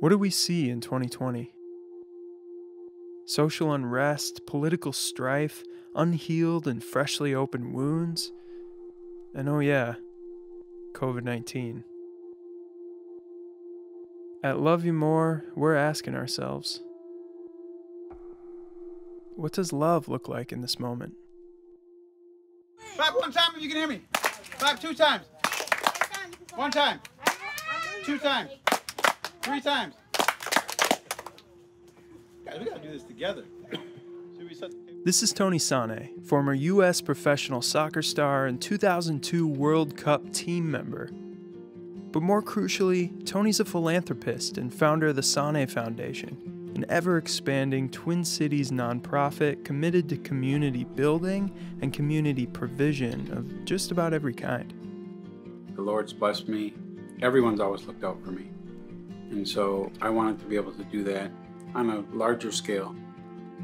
What do we see in 2020? Social unrest, political strife, unhealed and freshly opened wounds, and oh, yeah, COVID 19. At Love You More, we're asking ourselves what does love look like in this moment? Clap one time if you can hear me. Clap two times. One time. Two times. Three times. Guys, we gotta do this together. This is Tony Sanneh, former U.S. professional soccer star and 2002 World Cup team member. But more crucially, Tony's a philanthropist and founder of the Sanneh Foundation, an ever expanding Twin Cities nonprofit committed to community building and community provision of just about every kind. The Lord's blessed me. Everyone's always looked out for me. And so I wanted to be able to do that on a larger scale.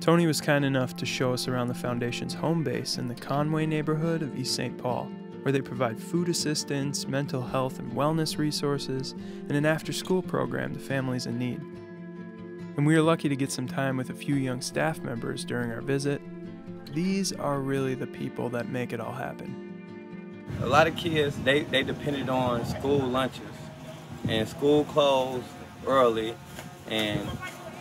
Tony was kind enough to show us around the Foundation's home base in the Conway neighborhood of East St. Paul, where they provide food assistance, mental health and wellness resources, and an after school program to families in need. And we are lucky to get some time with a few young staff members during our visit. These are really the people that make it all happen. A lot of kids, they, they depended on school lunches, and school closed early, and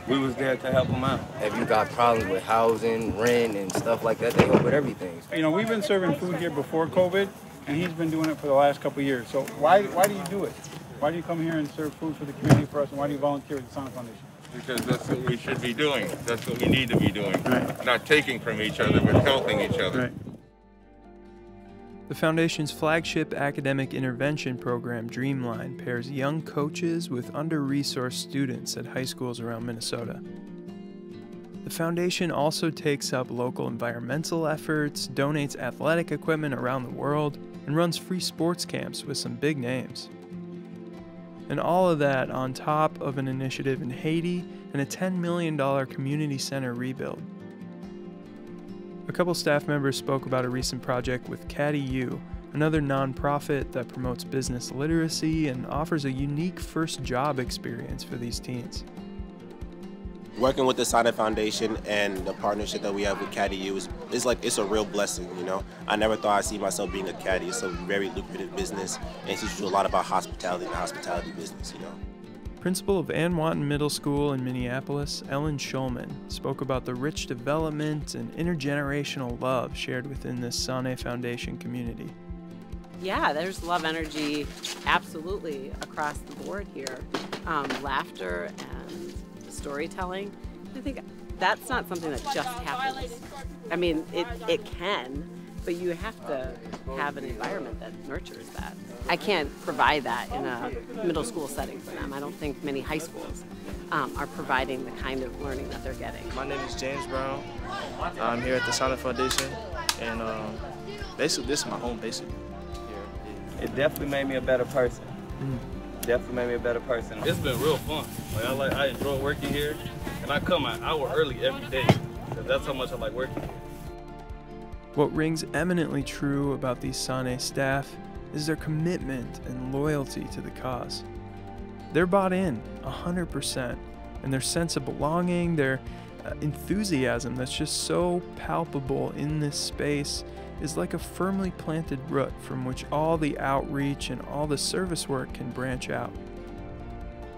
we was there to help them out. If you got problems with housing, rent, and stuff like that, they help with everything. You know, we've been serving food here before COVID, and he's been doing it for the last couple of years. So why why do you do it? Why do you come here and serve food for the community for us, and why do you volunteer at the Sanneh Foundation? Because that's what we should be doing. That's what we need to be doing. Right. Not taking from each other, but helping each other. Right. The Foundation's flagship academic intervention program, Dreamline, pairs young coaches with under resourced students at high schools around Minnesota. The Foundation also takes up local environmental efforts, donates athletic equipment around the world, and runs free sports camps with some big names. And all of that on top of an initiative in Haiti and a $10 million community center rebuild. A couple staff members spoke about a recent project with Caddy U, another nonprofit that promotes business literacy and offers a unique first job experience for these teens. Working with the Sanneh Foundation and the partnership that we have with Caddy U is, is like it's a real blessing, you know. I never thought I'd see myself being a caddy. It's a very lucrative business and it teaches you a lot about hospitality and the hospitality business, you know. Principal of Anwatin Middle School in Minneapolis, Ellen Schulman, spoke about the rich development and intergenerational love shared within this Sanneh Foundation community. Yeah, there's love energy absolutely across the board here. Um, laughter and storytelling. I think that's not something that just happens. I mean, it, it can, but you have to have an environment that nurtures that. I can't provide that in a middle school setting for them. I don't think many high schools um, are providing the kind of learning that they're getting. My name is James Brown. I'm here at the Sanneh Foundation, and um, basically this is my home, basically. It definitely made me a better person. Mm. Definitely made me a better person. It's been real fun. Like I like, I enjoy working here, and I come an hour early every day. Cause that's how much I like working here. What rings eminently true about these Sanneh staff is their commitment and loyalty to the cause. They're bought in 100%, and their sense of belonging, their uh, enthusiasm that's just so palpable in this space is like a firmly planted root from which all the outreach and all the service work can branch out.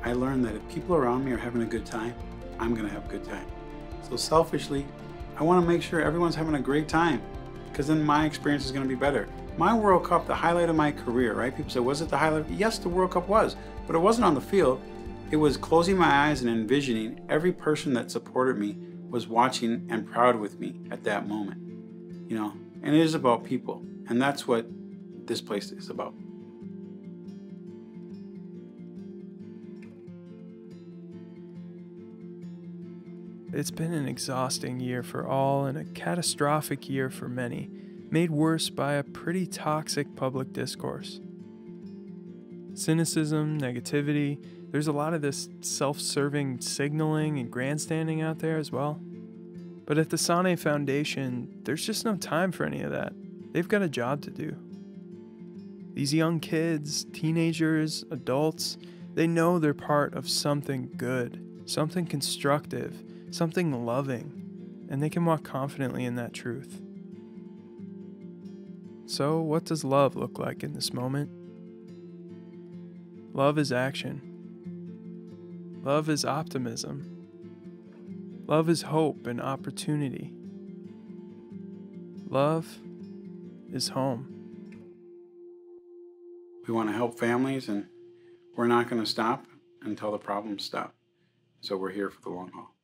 I learned that if people around me are having a good time, I'm going to have a good time. So selfishly, I want to make sure everyone's having a great time because then my experience is going to be better. My World Cup, the highlight of my career, right? People say, was it the highlight? Yes, the World Cup was, but it wasn't on the field. It was closing my eyes and envisioning every person that supported me was watching and proud with me at that moment. You know, and it is about people, and that's what this place is about. It's been an exhausting year for all and a catastrophic year for many, made worse by a pretty toxic public discourse. Cynicism, negativity, there's a lot of this self serving signaling and grandstanding out there as well. But at the Sanneh Foundation, there's just no time for any of that. They've got a job to do. These young kids, teenagers, adults, They know they're part of something good, something constructive, something loving, and they can walk confidently in that truth. So, what does love look like in this moment? Love is action. Love is optimism. Love is hope and opportunity. Love is home. We want to help families, and we're not going to stop until the problems stop. So we're here for the long haul.